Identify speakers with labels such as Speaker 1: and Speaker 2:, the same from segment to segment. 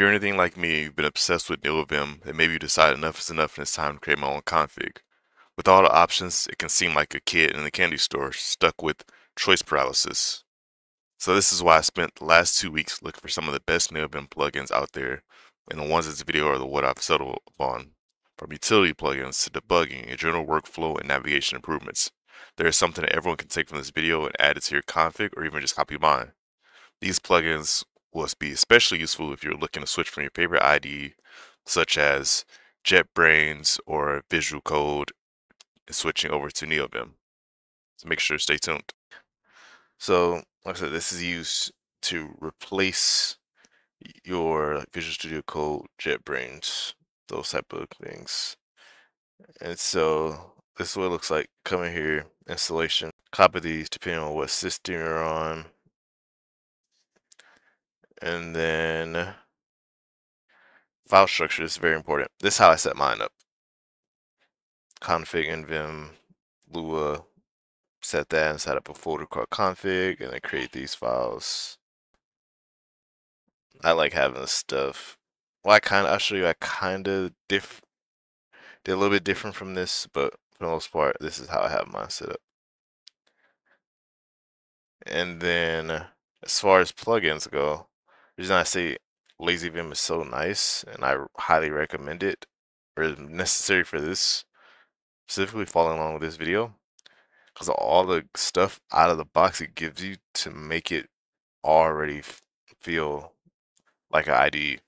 Speaker 1: you're anything like me, you've been obsessed with NeoVim, and maybe you decide enough is enough and it's time to create my own config. With all the options, it can seem like a kid in the candy store stuck with choice paralysis. So this is why I spent the last two weeks looking for some of the best NeoVim plugins out there, and the ones in this video are the what I've settled upon. From utility plugins to debugging and general workflow and navigation improvements. There is something that everyone can take from this video and add it to your config or even just copy mine. These plugins will be especially useful if you're looking to switch from your favorite IDE, such as JetBrains or Visual Code, and switching over to NeoVim. So make sure to stay tuned. So, like I said, this is used to replace your Visual Studio Code, JetBrains, those type of things. And so this is what it looks like. Coming here, installation. Copy these depending on what system you're on. And then file structure is very important. This is how I set mine up. Config and Vim, Lua, set that and set up a folder called config and then create these files. I like having this stuff. Well, I kind of, I'll show you, I kind of diff, did a little bit different from this, but for the most part, this is how I have mine set up. And then as far as plugins go, reason I say LazyVim is so nice and I highly recommend it or is necessary for this, specifically following along with this video, because all the stuff out of the box it gives you to make it already feel like an IDE.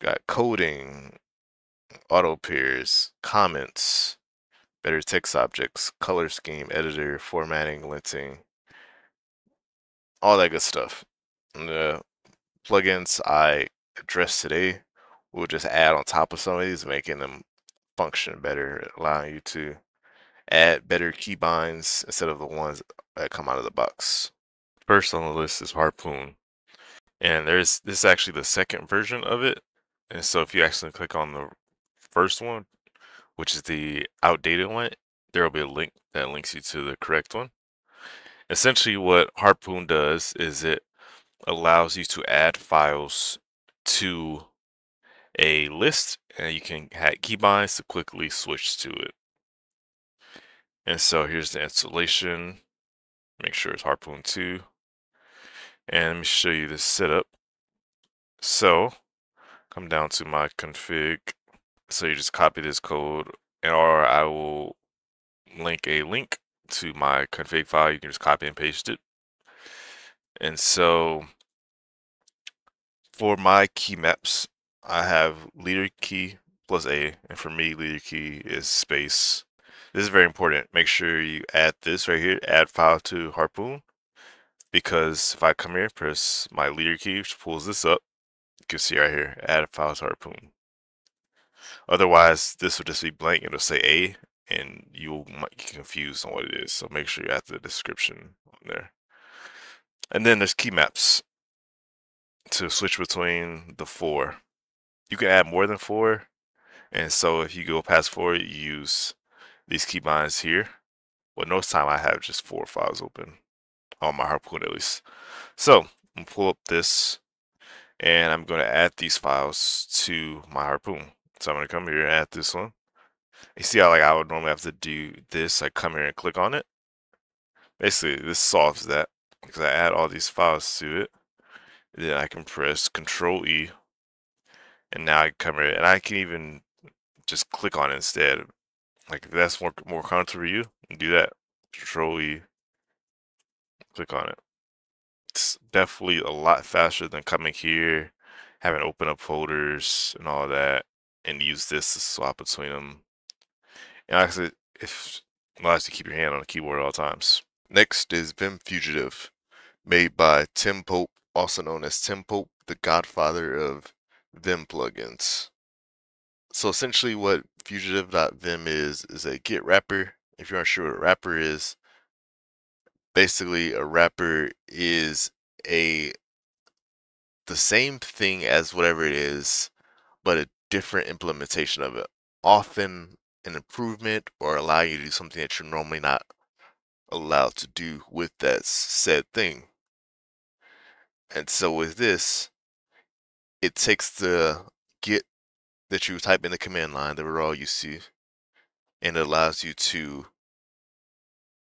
Speaker 1: Got coding, auto pairs, comments, better text objects, color scheme, editor, formatting, linting, all that good stuff. And the plugins I addressed today will just add on top of some of these, making them function better, allowing you to add better keybinds instead of the ones that come out of the box. First on the list is Harpoon. And there's this is actually the second version of it. And so if you actually click on the first one, which is the outdated one, there will be a link that links you to the correct one. Essentially what Harpoon does is it allows you to add files to a list and you can keybinds to quickly switch to it. And so here's the installation. Make sure it's Harpoon 2. And let me show you the setup. So come down to my config. So you just copy this code or I will link a link to my config file. You can just copy and paste it. And so for my key maps, I have leader key plus A, and for me, leader key is space. This is very important. Make sure you add this right here, add file to Harpoon, because if I come here, press my leader key, which pulls this up, you can see right here, add file to Harpoon. Otherwise, this will just be blank. It'll say A, and you might get confused on what it is. So make sure you add the description on there. And then there's key maps to switch between the four. You can add more than four. And so if you go past four, you use these keybinds here. Well, most time I have just four files open on my Harpoon at least. So I'm gonna pull up this and I'm going to add these files to my Harpoon. So I'm going to come here and add this one. You see how like I would normally have to do this. I come here and click on it. Basically, this solves that because I add all these files to it. Then I can press Control E, and now I come here, and I can even just click on it instead. Like if that's more more comfortable for you, do that. Control E, click on it. It's definitely a lot faster than coming here, having open up folders and all that, and use this to swap between them. And actually, if allows you to keep your hand on the keyboard at all times. Next is Vim Fugitive, made by Tim Pope also known as tpope, the godfather of Vim plugins. So essentially what fugitive.vim is, is a Git wrapper. If you aren't sure what a wrapper is, basically a wrapper is a the same thing as whatever it is, but a different implementation of it. Often an improvement or allow you to do something that you're normally not allowed to do with that said thing. And so with this, it takes the Git that you type in the command line that we're all used to, and it allows you to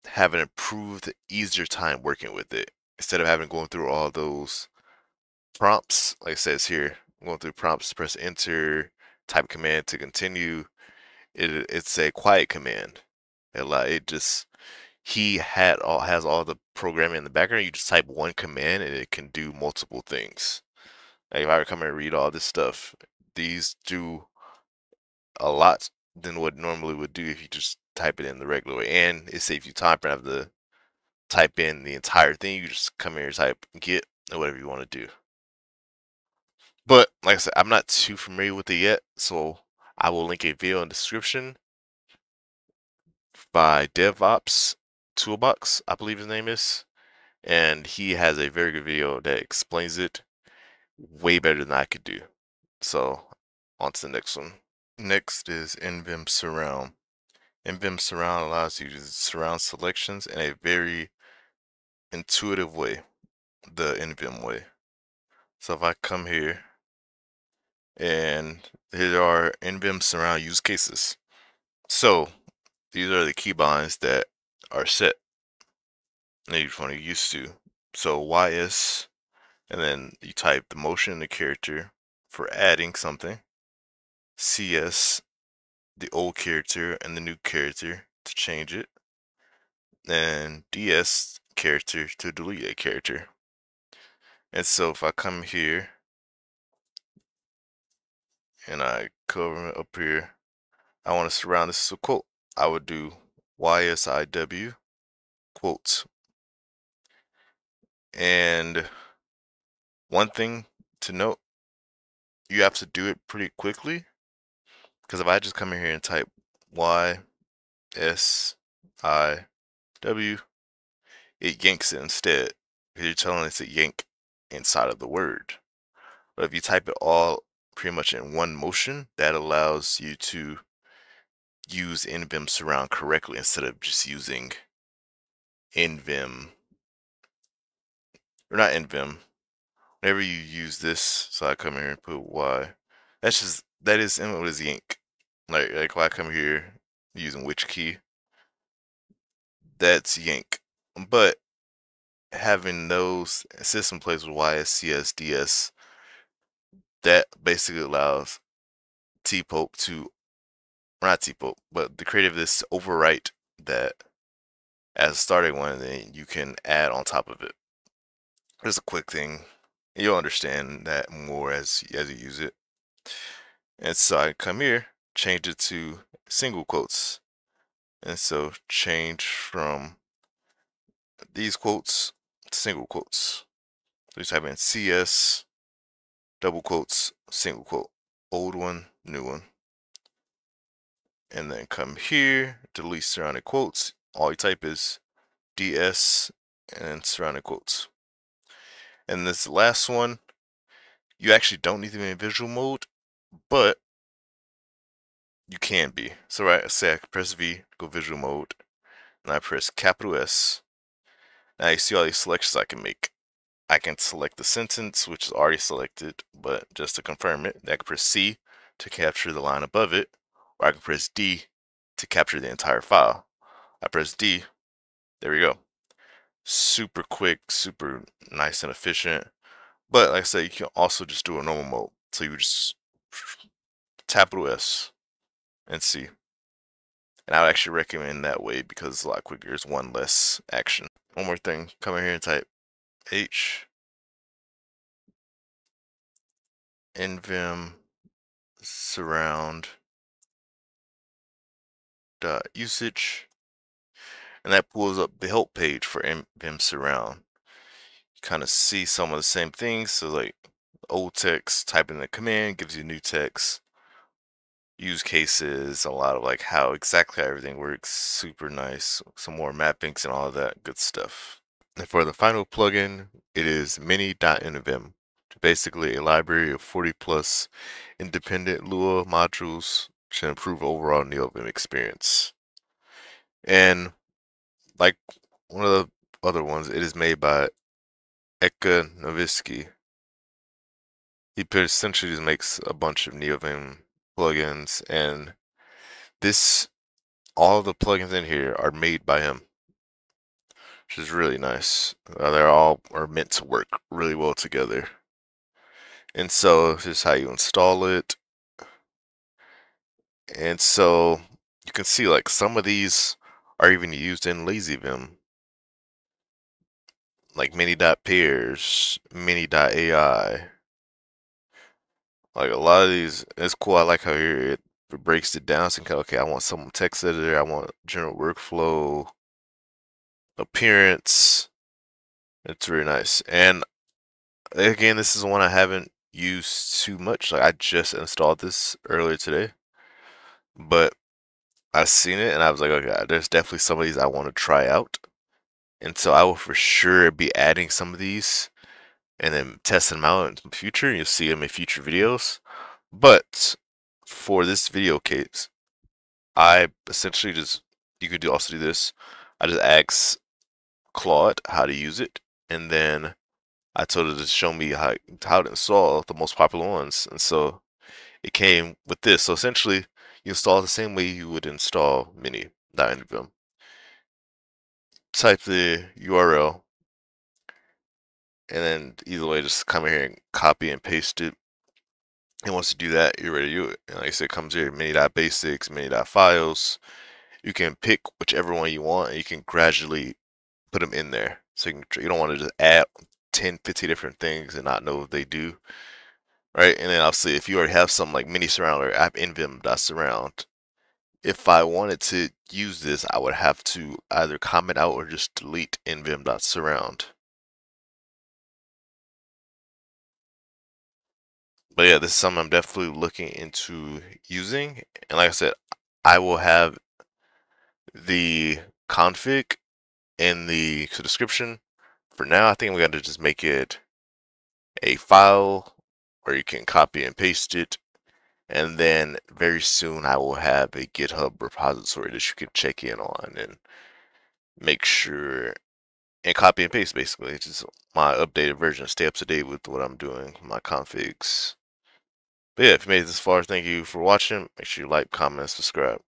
Speaker 1: have an improved, easier time working with it instead of having going through all those prompts, like it says here, going through prompts, press enter, type command to continue. It, it's a quiet command. It, it just he had all has all the programming in the background. You just type one command and it can do multiple things. Like if I were come and read all this stuff, these do a lot than what normally would do if you just type it in the regular way. And it saves you time for have to type in the entire thing. You just come here, and type git or whatever you want to do. But like I said, I'm not too familiar with it yet, so I will link a video in the description by DevOps Toolbox, I believe his name is. And he has a very good video that explains it way better than I could do. So on to the next one. Next is NVim Surround. NVim Surround allows you to surround selections in a very intuitive way, the NVim way. So if I come here and here are NVim surround use cases. So these are the keybinds that are set that you want to used to. So YS, and then you type the motion in the character for adding something. CS, the old character and the new character to change it. And DS character to delete a character. And so if I come here and I cover it up here, I want to surround this with a quote. I would do YSIW quotes. And one thing to note, you have to do it pretty quickly. Because if I just come in here and type Y S I W, it yanks it instead. because You're telling it to yank inside of the word. But if you type it all pretty much in one motion, that allows you to use NVim surround correctly instead of just using NVim or not NVim. Whenever you use this, so I come here and put Y. That's just that is what is yank. Like like when I come here using which key, that's yank. But having those system plays with YSCS DS, that basically allows tpope to not tpope, but the creative this overwrite that as a starting one, then you can add on top of it. Just a quick thing. You'll understand that more as as you use it. And so I come here, change it to single quotes. And so change from these quotes to single quotes. So you type in CS, double quotes, single quote, old one, new one. And then come here, delete surrounding quotes. All you type is DS and surrounding quotes. And this last one, you actually don't need to be in visual mode, but you can be. So right, say I press V, go visual mode, and I press capital S. Now you see all these selections I can make. I can select the sentence, which is already selected, but just to confirm it, I can press C to capture the line above it, I can press D to capture the entire file. I press D, there we go super quick, super nice and efficient. But like I said, you can also just do a normal mode. So you just tap the S and see. And I would actually recommend that way because it's a lot quicker. It's one less action. One more thing, come in here and type H nvim surround Uh, usage and that pulls up the help page for NVim Surround. You kind of see some of the same things. So like old text, type in the command, gives you new text, use cases, a lot of like how exactly everything works. Super nice. Some more mappings and all of that good stuff. And for the final plugin, it is mini.nvim. Basically a library of 40 plus independent Lua modules to improve overall NeoVim experience. And like one of the other ones, it is made by echasnovski. he essentially just makes a bunch of NeoVim plugins, and this all the plugins in here are made by him, which is really nice. Uh, they're all are meant to work really well together. And so this is how you install it. And so you can see like some of these are even used in LazyVim. Like mini.pairs, mini.ai. Like a lot of these, it's cool. I like how here it breaks it down. So, okay, I want some text editor. I want general workflow, appearance. It's really nice. And again, this is one I haven't used too much. Like I just installed this earlier today, but I seen it and I was like, okay, there's definitely some of these I want to try out. And so I will for sure be adding some of these and then testing them out in the future. You'll see them in future videos. But for this video case, I essentially just, you could do also do this. I just asked Claude how to use it. And then I told it to show me how, how to install the most popular ones. And so it came with this. So essentially, install the same way you would install Mini.NVim. Type the URL, and then either way, just come here and copy and paste it. And once you do that, you're ready to do it. And like I said, it comes here mini.basics, mini.files. You can pick whichever one you want, and you can gradually put them in there. So you, can, you don't want to just add 10, 50 different things and not know what they do. Right, and then obviously if you already have some like mini surround or app surround, if I wanted to use this, I would have to either comment out or just delete surround. But yeah, this is something I'm definitely looking into using. And like I said, I will have the config in the description for now, I think we got to just make it a file where you can copy and paste it. And then very soon I will have a GitHub repository that you can check in on and make sure and copy and paste basically. It's just my updated version. Stay up to date with what I'm doing, my configs. But yeah, if you made it this far, thank you for watching. Make sure you like, comment, subscribe.